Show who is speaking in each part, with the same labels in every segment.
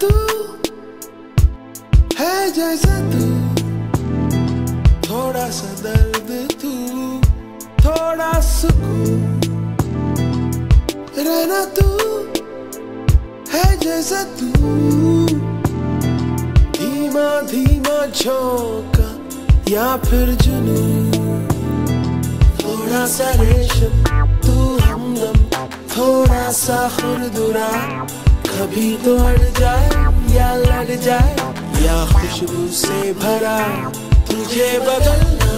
Speaker 1: तू है जैसा तू। थोड़ा सा दर्द तू, थोड़ा सुकून। रहना तू है जैसा तू। धीमा धीमा झोंका या फिर जुनून। थोड़ा सा रेशम, तू हमदम थोड़ा सा खुरदुरा। कभी तो अड़ जाए या लड़ जाए या खुशबू से भरा तुझे बदलना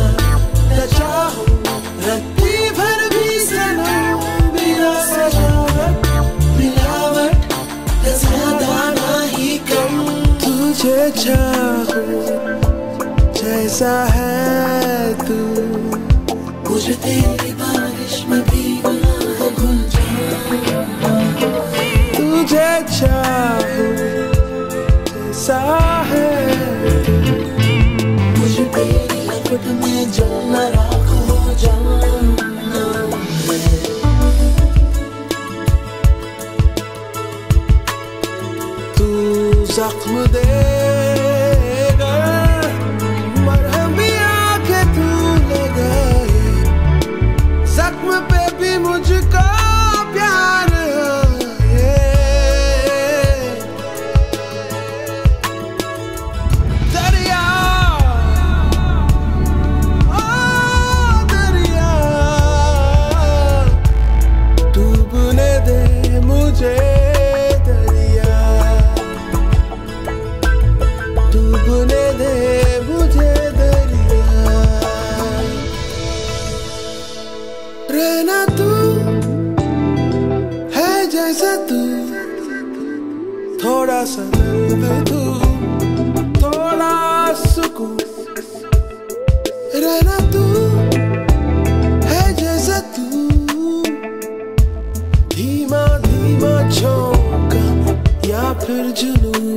Speaker 1: न रत्ती भर भी बिना सजावट मिलावट ही कम। तुझे चाहूँ जैसा है olacak mı de? दर्द तू थोड़ा है तू। धीमा धीमा या फिर जुनून।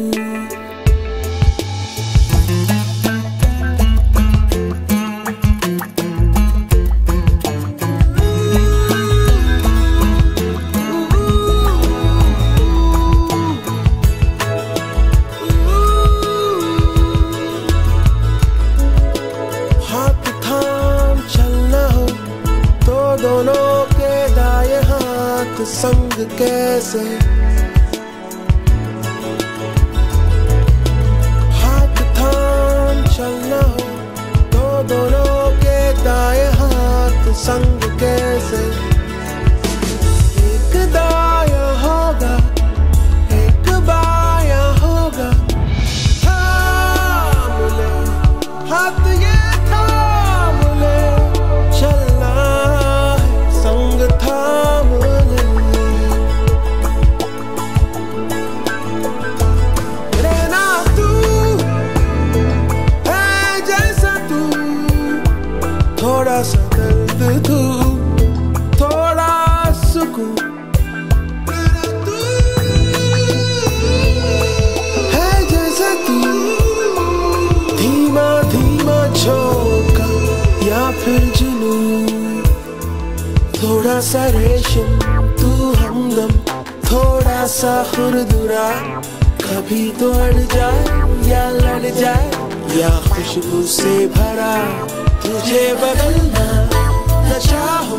Speaker 1: के दाए हाथ संग कैसे? हाथ थाम चलना हो तो दोनों के दाए हाथ संग कैसे? सा रेशम, तू हमदम, थोड़ा सा खुरदुरा। कभी तो अड़ जाए या लड़ जाए या खुशबू से भरा, तुझे बदलना नशा चाहो